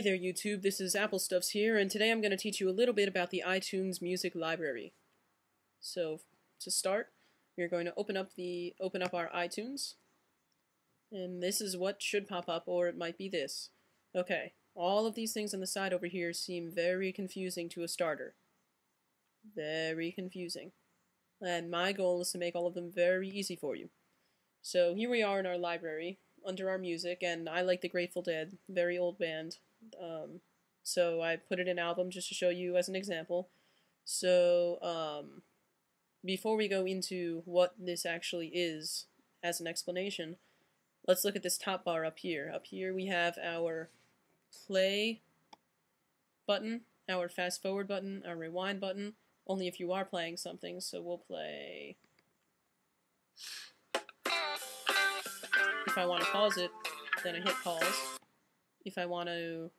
Hey there YouTube, this is Apple Stuffs here, and today I'm going to teach you a little bit about the iTunes Music Library. So, to start, we're going to open up the open up our iTunes, and this is what should pop up, or it might be this. Okay, all of these things on the side over here seem very confusing to a starter. Very confusing. And my goal is to make all of them very easy for you. So here we are in our library, under our music, and I like the Grateful Dead, very old band. Um, so I put it in album just to show you as an example. So um, before we go into what this actually is as an explanation, let's look at this top bar up here. Up here we have our play button, our fast forward button, our rewind button, only if you are playing something, so we'll play... If I want to pause it, then I hit pause. If I want to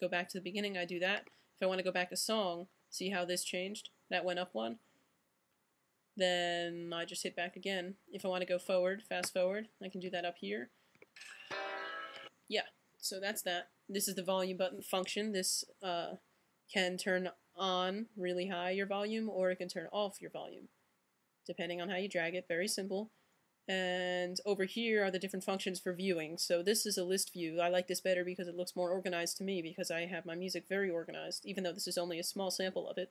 go back to the beginning, I do that. If I want to go back a song, see how this changed? That went up one. Then I just hit back again. If I want to go forward, fast forward, I can do that up here. Yeah, so that's that. This is the volume button function. This uh, can turn on really high your volume, or it can turn off your volume, depending on how you drag it. Very simple. And over here are the different functions for viewing. So this is a list view. I like this better because it looks more organized to me because I have my music very organized, even though this is only a small sample of it.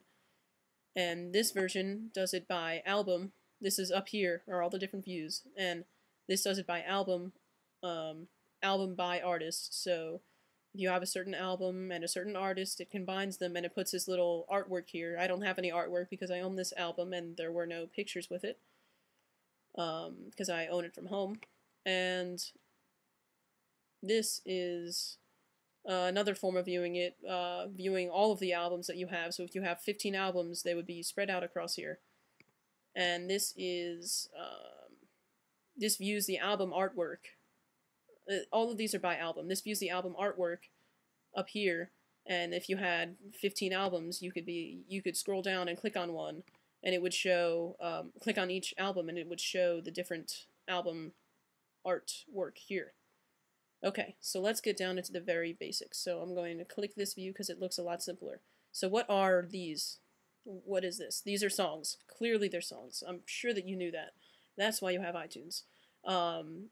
And this version does it by album. This is up here are all the different views. And this does it by album, um, album by artist. So if you have a certain album and a certain artist, it combines them and it puts this little artwork here. I don't have any artwork because I own this album and there were no pictures with it because um, I own it from home. And this is uh, another form of viewing it, uh, viewing all of the albums that you have. So if you have 15 albums, they would be spread out across here. And this is, um, this views the album artwork. Uh, all of these are by album. This views the album artwork up here. And if you had 15 albums, you could be, you could scroll down and click on one and it would show, um, click on each album and it would show the different album artwork here. Okay, so let's get down into the very basics. So I'm going to click this view because it looks a lot simpler. So what are these? What is this? These are songs. Clearly they're songs. I'm sure that you knew that. That's why you have iTunes. Um,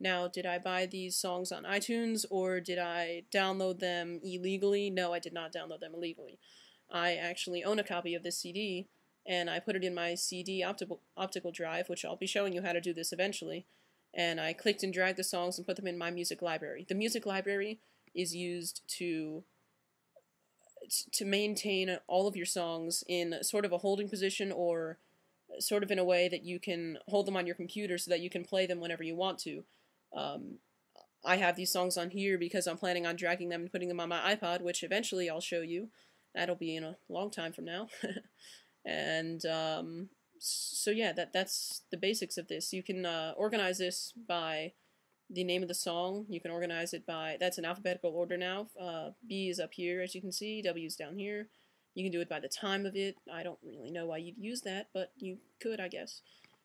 now, did I buy these songs on iTunes or did I download them illegally? No, I did not download them illegally. I actually own a copy of this CD and I put it in my CD optical, optical drive, which I'll be showing you how to do this eventually, and I clicked and dragged the songs and put them in my music library. The music library is used to to maintain all of your songs in sort of a holding position or sort of in a way that you can hold them on your computer so that you can play them whenever you want to. Um, I have these songs on here because I'm planning on dragging them and putting them on my iPod, which eventually I'll show you. That'll be in a long time from now. And um, so yeah, that that's the basics of this. You can uh, organize this by the name of the song. You can organize it by, that's in alphabetical order now. Uh, B is up here, as you can see. W is down here. You can do it by the time of it. I don't really know why you'd use that, but you could, I guess.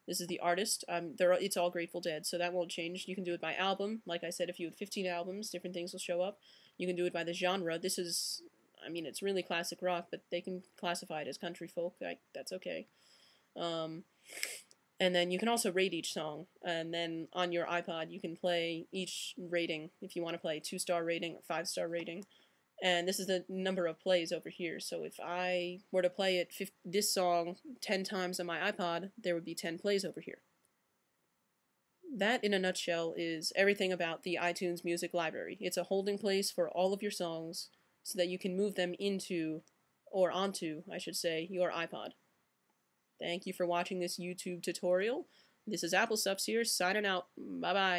This is the artist. Um, there it's all Grateful Dead, so that won't change. You can do it by album. Like I said, if you have 15 albums, different things will show up. You can do it by the genre. This is I mean, it's really classic rock, but they can classify it as country folk. That's okay. Um, and then you can also rate each song. And then on your iPod, you can play each rating if you want to play two star rating or five star rating. And this is the number of plays over here. So if I were to play it this song 10 times on my iPod, there would be 10 plays over here. That, in a nutshell, is everything about the iTunes Music Library. It's a holding place for all of your songs so that you can move them into, or onto, I should say, your iPod. Thank you for watching this YouTube tutorial. This is Apple Stuffs here, signing out. Bye-bye.